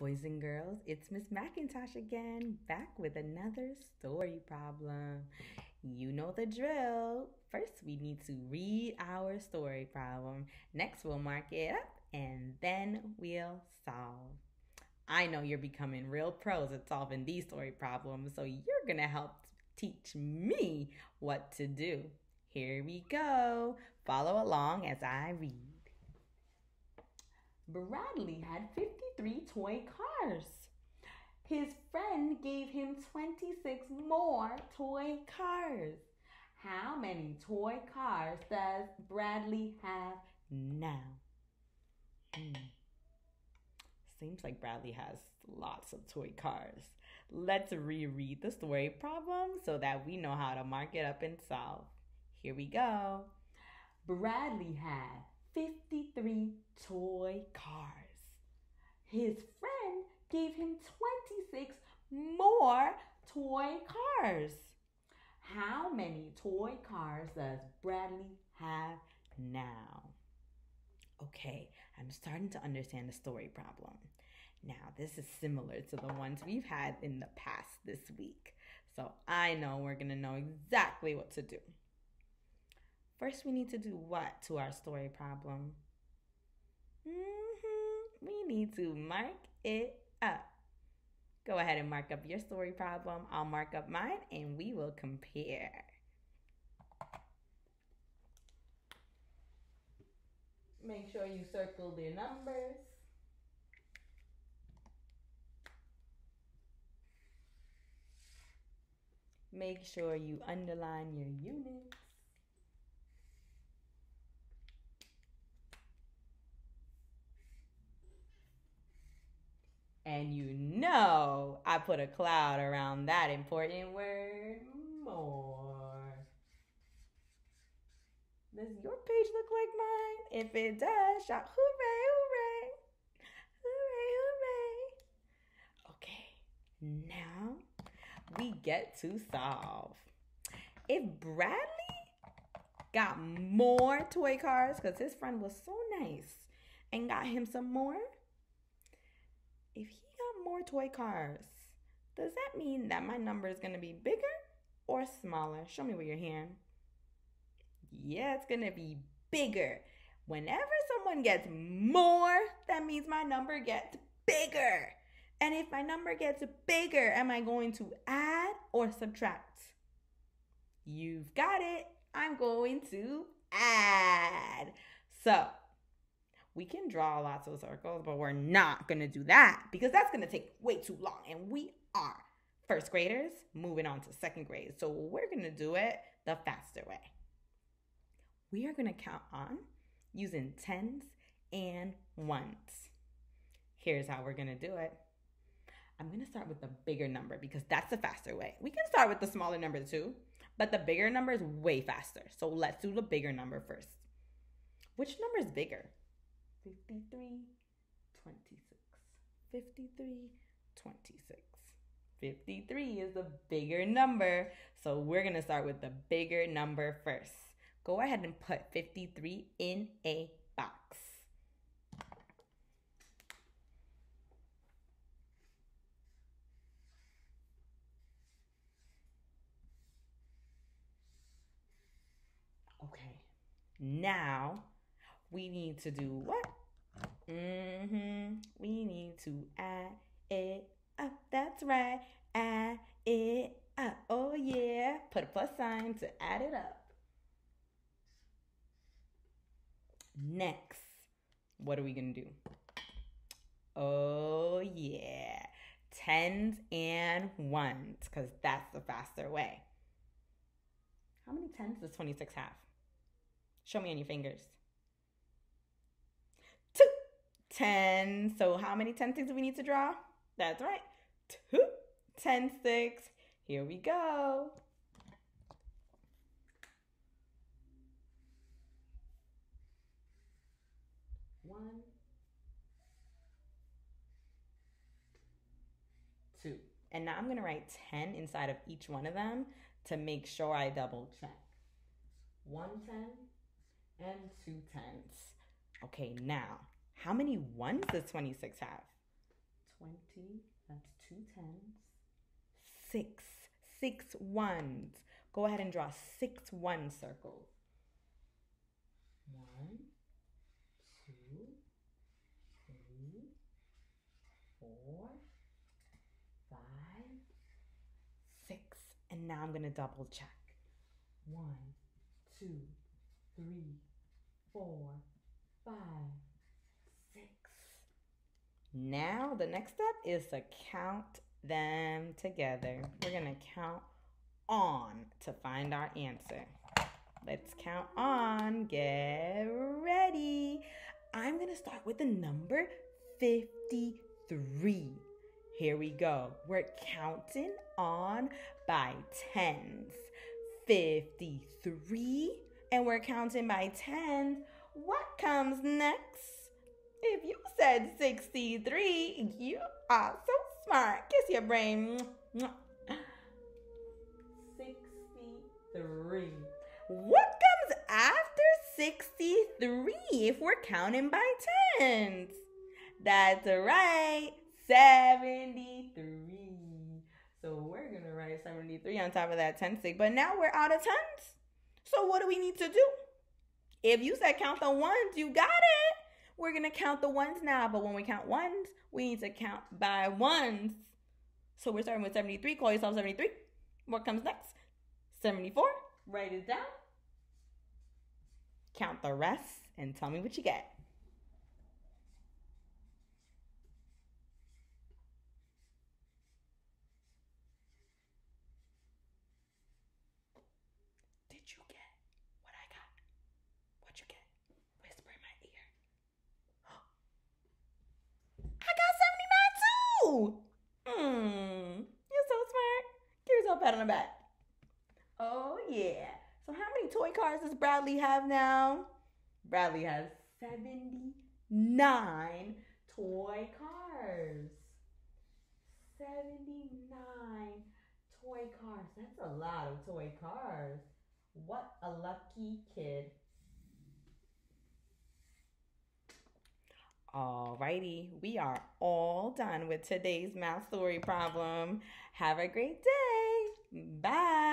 boys and girls. It's Miss McIntosh again, back with another story problem. You know the drill. First, we need to read our story problem. Next, we'll mark it up and then we'll solve. I know you're becoming real pros at solving these story problems, so you're gonna help teach me what to do. Here we go. Follow along as I read. Bradley had 53 toy cars. His friend gave him 26 more toy cars. How many toy cars does Bradley have now? Hmm. Seems like Bradley has lots of toy cars. Let's reread the story problem so that we know how to mark it up and solve. Here we go. Bradley had 53 toy cars. His friend gave him 26 more toy cars. How many toy cars does Bradley have now? Okay, I'm starting to understand the story problem. Now, this is similar to the ones we've had in the past this week. So I know we're going to know exactly what to do. First, we need to do what to our story problem? Mm-hmm. We need to mark it up. Go ahead and mark up your story problem. I'll mark up mine and we will compare. Make sure you circle the numbers. Make sure you underline your units. And you know I put a cloud around that important word more. Does your page look like mine? If it does, shout hooray, hooray, hooray, hooray. Okay, now we get to solve. If Bradley got more toy cars because his friend was so nice and got him some more, if he got more toy cars, does that mean that my number is going to be bigger or smaller? Show me with your hand. Yeah, it's going to be bigger. Whenever someone gets more, that means my number gets bigger. And if my number gets bigger, am I going to add or subtract? You've got it. I'm going to add. So we can draw lots of circles, but we're not going to do that because that's going to take way too long. And we are first graders moving on to second grade. So we're going to do it the faster way. We are going to count on using tens and ones. Here's how we're going to do it. I'm going to start with the bigger number because that's the faster way. We can start with the smaller number too, but the bigger number is way faster. So let's do the bigger number first. Which number is bigger? 53, 26. 53, 26. 53 is the bigger number. So we're going to start with the bigger number first. Go ahead and put 53 in a box. Okay. Now we need to do what? Mm-hmm. We need to add it up. That's right. Add it up. Oh yeah. Put a plus sign to add it up. Next, what are we gonna do? Oh yeah. Tens and ones, because that's the faster way. How many tens does 26 have? Show me on your fingers. 10. So how many 10 sticks do we need to draw? That's right. Two 10 sticks. Here we go. One, two. And now I'm going to write 10 inside of each one of them to make sure I double check. One 10 and two tens. Okay, now how many ones does 26 have? 20. That's two tens. Six. Six ones. Go ahead and draw six one circles. One, two, three, four, five, six. And now I'm going to double check. One, two, three, four, five. Now the next step is to count them together. We're going to count on to find our answer. Let's count on. Get ready. I'm going to start with the number 53. Here we go. We're counting on by tens. 53. And we're counting by tens. What comes next? If you said 63, you are so smart. Kiss your brain. 63. What comes after 63 if we're counting by tens? That's right, 73. So we're going to write 73 on top of that 10 stick. But now we're out of tens. So what do we need to do? If you said count the ones, you got it. We're going to count the ones now. But when we count ones, we need to count by ones. So we're starting with 73. Call yourself 73. What comes next? 74. Write it down. Count the rest and tell me what you get. Did you get what I got? What you get? Whisper in my ear. I got 79 too! Hmm. You're so smart. Give yourself a pat on the back. Oh, yeah. So, how many toy cars does Bradley have now? Bradley has 79 toy cars. 79 toy cars. That's a lot of toy cars. What a lucky kid. Alrighty, we are all done with today's math story problem. Have a great day. Bye.